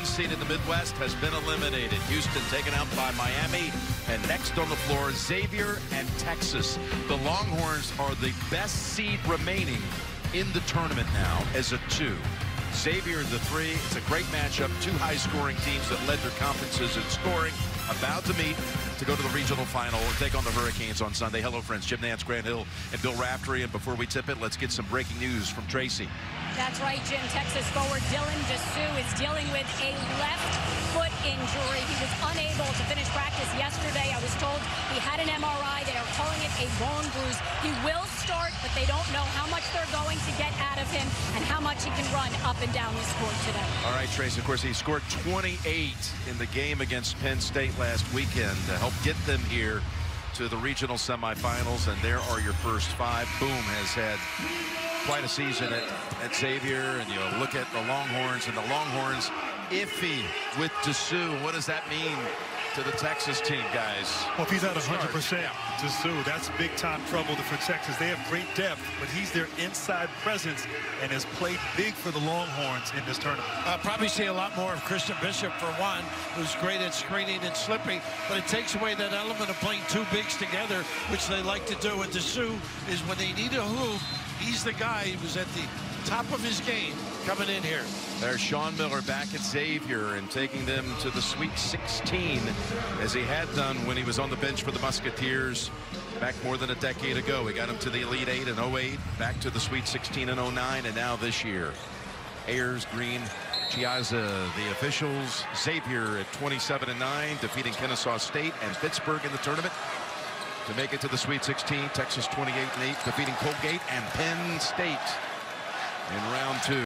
one seed in the Midwest has been eliminated. Houston taken out by Miami. And next on the floor, Xavier and Texas. The Longhorns are the best seed remaining in the tournament now as a two. Xavier the three. It's a great matchup. Two high-scoring teams that led their conferences in scoring about to meet to go to the regional final and take on the Hurricanes on Sunday. Hello, friends. Jim Nantz, Grant Hill, and Bill Raftery. And before we tip it, let's get some breaking news from Tracy. That's right, Jim. Texas forward Dylan Disu is dealing with a left foot injury. He was unable to finish practice yesterday. I was told he had an MRI. They are calling it a bone bruise. He will start, but they don't know how much they're going to get out of him and how much he can run up and down this court today. Tracy. Of course, he scored 28 in the game against Penn State last weekend to help get them here to the regional semifinals, and there are your first five. Boum has had quite a season at, at Xavier, and you look at the Longhorns, and the Longhorns iffy with Disu. What does that mean to the Texas team, guys? Well, if he's at 100%, Disu, that's big time trouble for Texas. They have great depth, but he's their inside presence and has played big for the Longhorns in this tournament. I'll probably see a lot more of Christian Bishop for one, who's great at screening and slipping, but it takes away that element of playing two bigs together, which they like to do. And Disu is when they need a hoop, he's the guy who was at the top of his game coming in here. There's Sean Miller back at Xavier and taking them to the Sweet 16 as he had done when he was on the bench for the Musketeers back more than a decade ago. He got them to the Elite 8 in 08, back to the Sweet 16 in 09, and now this year. Ayers, Green, Chiazza, the officials. Xavier at 27 and 9, defeating Kennesaw State and Pittsburgh in the tournament to make it to the Sweet 16. Texas 28 and 8, defeating Colgate and Penn State in round two.